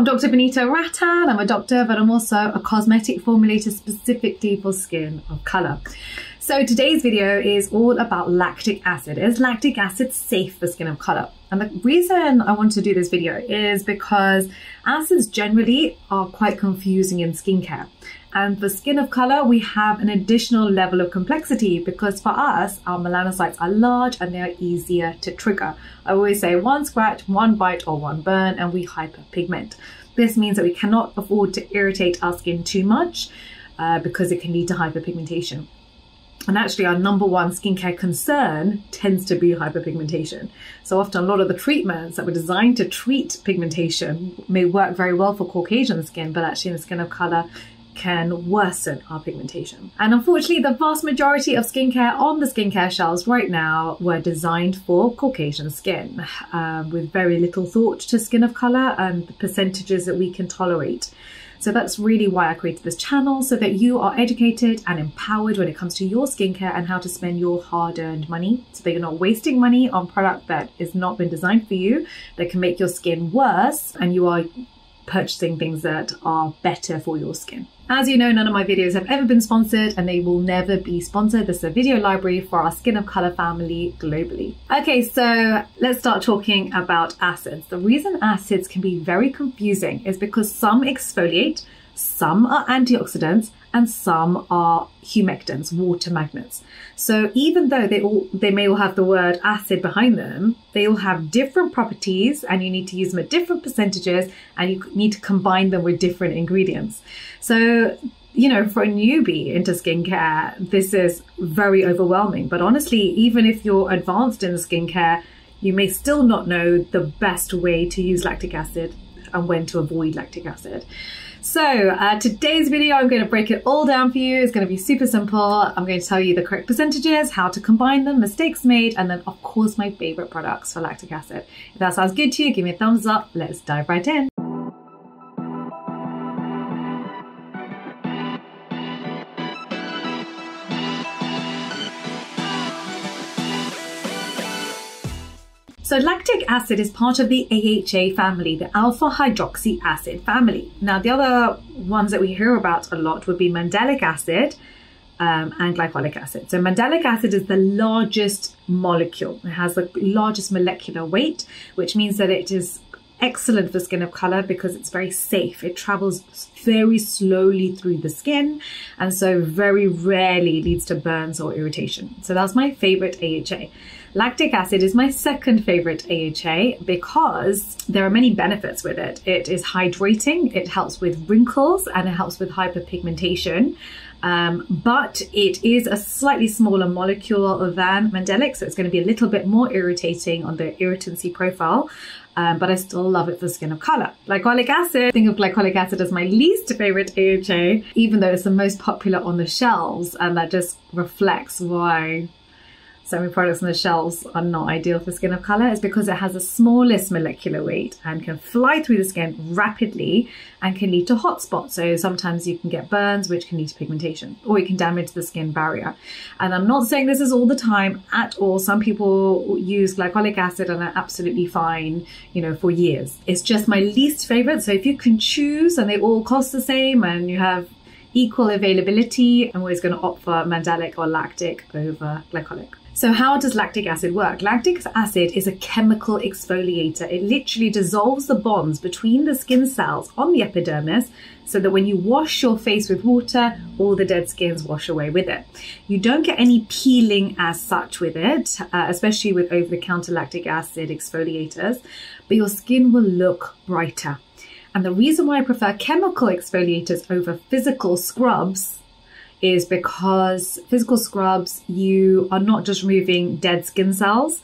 I'm Dr. Vanita Rattan. I'm a doctor, but I'm also a cosmetic formulator specifically for skin of color. So today's video is all about lactic acid. Is lactic acid safe for skin of color? And the reason I want to do this video is because acids generally are quite confusing in skincare. And for skin of color, we have an additional level of complexity because for us, our melanocytes are large and they're easier to trigger. I always say one scratch, one bite, or one burn, and we hyperpigment. This means that we cannot afford to irritate our skin too much uh, because it can lead to hyperpigmentation. And actually, our number one skincare concern tends to be hyperpigmentation. So often, a lot of the treatments that were designed to treat pigmentation may work very well for Caucasian skin, but actually, in the skin of color, can worsen our pigmentation. And unfortunately, the vast majority of skincare on the skincare shelves right now were designed for Caucasian skin, um, with very little thought to skin of color and the percentages that we can tolerate. So that's really why I created this channel so that you are educated and empowered when it comes to your skincare and how to spend your hard-earned money so that you're not wasting money on product that is not been designed for you, that can make your skin worse and you are purchasing things that are better for your skin. As you know, none of my videos have ever been sponsored and they will never be sponsored. This is a video library for our Skin of Color family globally. Okay, so let's start talking about acids. The reason acids can be very confusing is because some exfoliate, some are antioxidants, and some are humectants, water magnets. So even though they all they may all have the word acid behind them, they all have different properties and you need to use them at different percentages and you need to combine them with different ingredients. So you know, for a newbie into skincare, this is very overwhelming. But honestly, even if you're advanced in skincare, you may still not know the best way to use lactic acid and when to avoid lactic acid. So uh, today's video, I'm going to break it all down for you. It's going to be super simple. I'm going to tell you the correct percentages, how to combine them, mistakes made, and then of course my favorite products for lactic acid. If that sounds good to you, give me a thumbs up. Let's dive right in. So lactic acid is part of the AHA family, the alpha hydroxy acid family. Now the other ones that we hear about a lot would be mandelic acid um, and glycolic acid. So mandelic acid is the largest molecule. It has the largest molecular weight, which means that it is excellent for skin of color because it's very safe. It travels very slowly through the skin and so very rarely leads to burns or irritation. So that's my favorite AHA. Lactic acid is my second favorite AHA because there are many benefits with it. It is hydrating, it helps with wrinkles, and it helps with hyperpigmentation. Um, but it is a slightly smaller molecule than Mandelic, so it's going to be a little bit more irritating on the irritancy profile. Um, but I still love it for skin of color. Glycolic acid, think of glycolic acid as my least favorite AHA, even though it's the most popular on the shelves, and that just reflects why so many products on the shelves are not ideal for skin of color is because it has the smallest molecular weight and can fly through the skin rapidly and can lead to hot spots. So sometimes you can get burns, which can lead to pigmentation, or it can damage the skin barrier. And I'm not saying this is all the time at all. Some people use glycolic acid and are absolutely fine, you know, for years. It's just my least favorite. So if you can choose and they all cost the same and you have equal availability, I'm always going to opt for mandelic or lactic over glycolic. So how does lactic acid work? Lactic acid is a chemical exfoliator. It literally dissolves the bonds between the skin cells on the epidermis so that when you wash your face with water, all the dead skins wash away with it. You don't get any peeling as such with it, uh, especially with over-the-counter lactic acid exfoliators, but your skin will look brighter. And the reason why I prefer chemical exfoliators over physical scrubs is because physical scrubs, you are not just removing dead skin cells,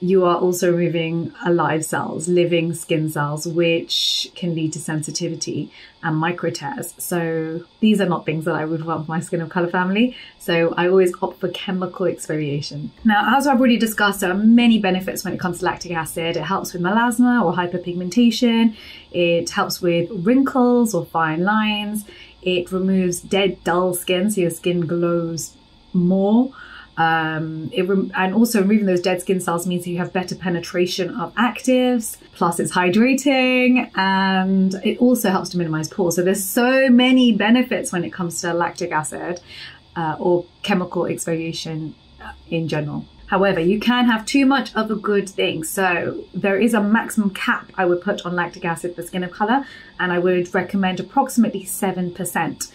you are also removing alive cells, living skin cells, which can lead to sensitivity and micro tears. So these are not things that I would want for my skin of color family. So I always opt for chemical exfoliation. Now, as I've already discussed, there are many benefits when it comes to lactic acid. It helps with melasma or hyperpigmentation. It helps with wrinkles or fine lines. It removes dead, dull skin, so your skin glows more. Um, it and also removing those dead skin cells means you have better penetration of actives. Plus, it's hydrating and it also helps to minimize pores. So there's so many benefits when it comes to lactic acid uh, or chemical exfoliation uh, in general. However, you can have too much of a good thing. So there is a maximum cap I would put on lactic acid for skin of color, and I would recommend approximately 7%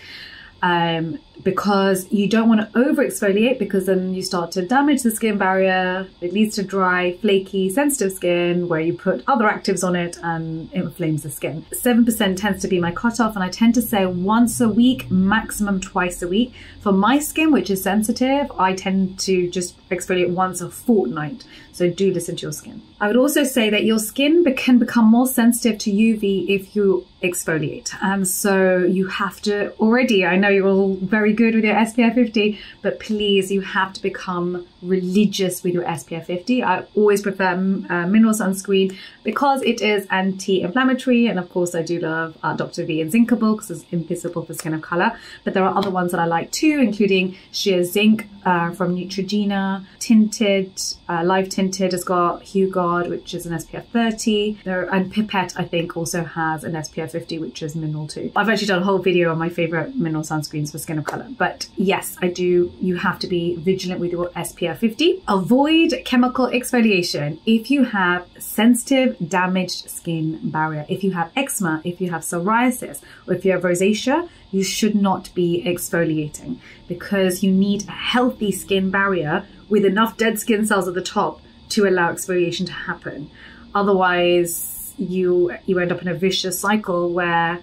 um, because you don't want to over exfoliate because then you start to damage the skin barrier. It leads to dry, flaky, sensitive skin where you put other actives on it and it inflames the skin. 7% tends to be my cutoff, and I tend to say once a week, maximum twice a week. For my skin, which is sensitive, I tend to just exfoliate once a fortnight. So do listen to your skin. I would also say that your skin can become more sensitive to UV if you exfoliate. And so you have to already, I know you're all very good with your SPF 50, but please, you have to become religious with your SPF 50. I always prefer uh, mineral sunscreen because it is anti-inflammatory. And of course, I do love uh, Dr. V Inzincable because it's invisible for skin of color. But there are other ones that I like too, including Sheer Zinc uh, from Neutrogena, Tinted, uh, Live Tinted has got Hueguard, which is an SPF 30. There, and Pipette, I think, also has an SPF 50, which is mineral too. I've actually done a whole video on my favorite mineral sunscreens for skin of color. But yes, I do. You have to be vigilant with your SPF 50. Avoid chemical exfoliation if you have sensitive, damaged skin barrier. If you have eczema, if you have psoriasis, or if you have rosacea, you should not be exfoliating because you need a healthy skin barrier with enough dead skin cells at the top to allow exfoliation to happen. Otherwise, you you end up in a vicious cycle where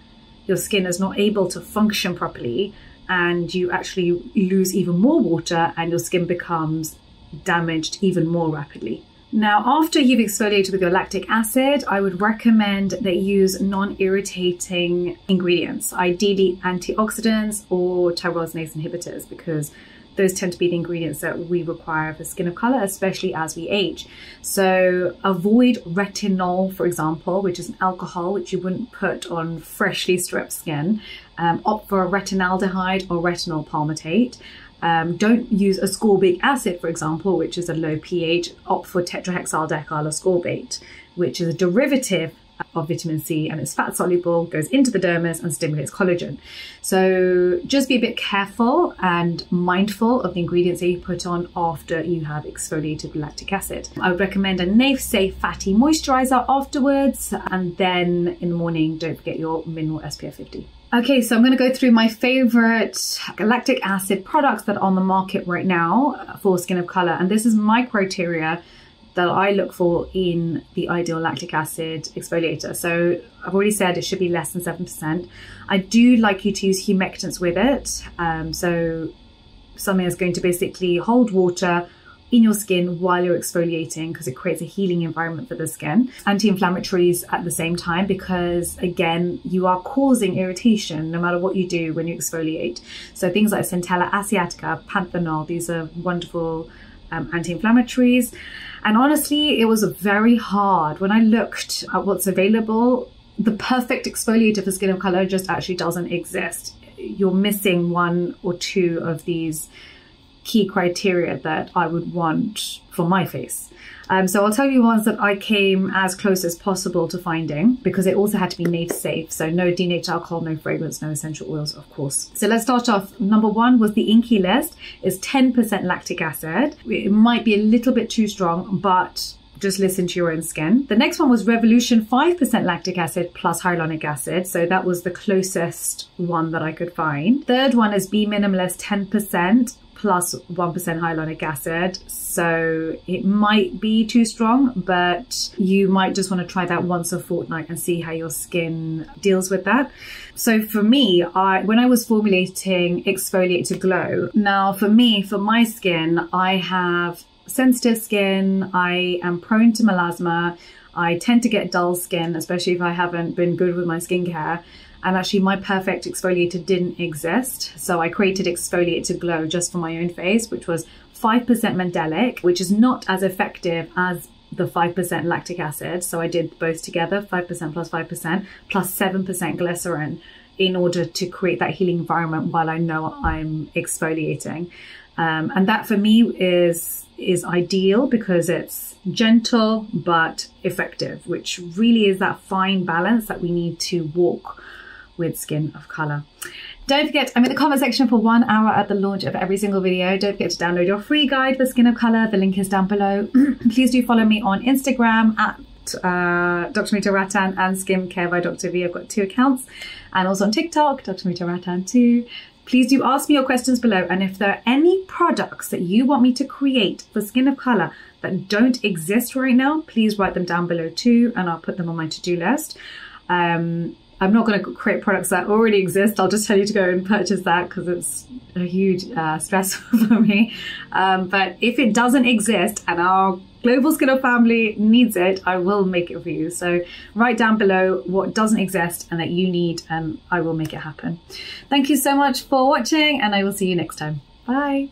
your skin is not able to function properly and you actually lose even more water and your skin becomes damaged even more rapidly. Now, after you've exfoliated with your lactic acid, I would recommend that you use non-irritating ingredients, ideally antioxidants or tyrosinase inhibitors, because those tend to be the ingredients that we require for skin of color, especially as we age. So avoid retinol, for example, which is an alcohol which you wouldn't put on freshly stripped skin. Um, opt for a retinaldehyde or retinol palmitate. Um, don't use ascorbic acid, for example, which is a low pH. Opt for tetrahexyldecyl ascorbate, which is a derivative of vitamin C and it's fat soluble, goes into the dermis and stimulates collagen. So just be a bit careful and mindful of the ingredients that you put on after you have exfoliated with lactic acid. I would recommend a Nafe Safe Fatty Moisturizer afterwards and then in the morning don't forget your mineral SPF 50. Okay, so I'm going to go through my favorite lactic acid products that are on the market right now for skin of color. And this is my criteria that I look for in the ideal lactic acid exfoliator. So I've already said it should be less than 7%. I do like you to use humectants with it. Um, so something that's going to basically hold water in your skin while you're exfoliating because it creates a healing environment for the skin. Anti-inflammatories at the same time because again, you are causing irritation no matter what you do when you exfoliate. So things like Centella asiatica, panthenol, these are wonderful um, anti-inflammatories. And honestly, it was very hard. When I looked at what's available, the perfect exfoliator for skin of color just actually doesn't exist. You're missing one or two of these key criteria that I would want for my face. Um, so I'll tell you ones that I came as close as possible to finding because it also had to be nafe safe. So no denatured alcohol, no fragrance, no essential oils, of course. So let's start off. Number one was the INKEY List is 10% lactic acid. It might be a little bit too strong, but just listen to your own skin. The next one was Revolution 5% lactic acid plus hyaluronic acid. So that was the closest one that I could find. Third one is Be Minimalist 10% plus 1% hyaluronic acid. So it might be too strong, but you might just want to try that once a fortnight and see how your skin deals with that. So for me, I when I was formulating Exfoliate to Glow, now for me, for my skin, I have sensitive skin, I am prone to melasma, I tend to get dull skin, especially if I haven't been good with my skincare and actually my perfect exfoliator didn't exist. So I created Exfoliate to Glow just for my own face, which was 5% Mandelic, which is not as effective as the 5% lactic acid. So I did both together, 5% plus 5%, plus 7% glycerin in order to create that healing environment while I know I'm exfoliating. Um, and that for me is is ideal because it's gentle but effective, which really is that fine balance that we need to walk with skin of color. Don't forget, I'm in the comment section for one hour at the launch of every single video. Don't forget to download your free guide for skin of color. The link is down below. Please do follow me on Instagram at uh, Dr. Vanita Rattan and Skincare by Dr. V. I've got two accounts. And also on TikTok, Dr. Vanita Rattan too. Please do ask me your questions below. And if there are any products that you want me to create for skin of color that don't exist right now, please write them down below too. And I'll put them on my to-do list. Um, I'm not going to create products that already exist. I'll just tell you to go and purchase that because it's a huge uh, stress for me. Um, but if it doesn't exist and our global skin family needs it, I will make it for you. So write down below what doesn't exist and that you need, and I will make it happen. Thank you so much for watching, and I will see you next time. Bye.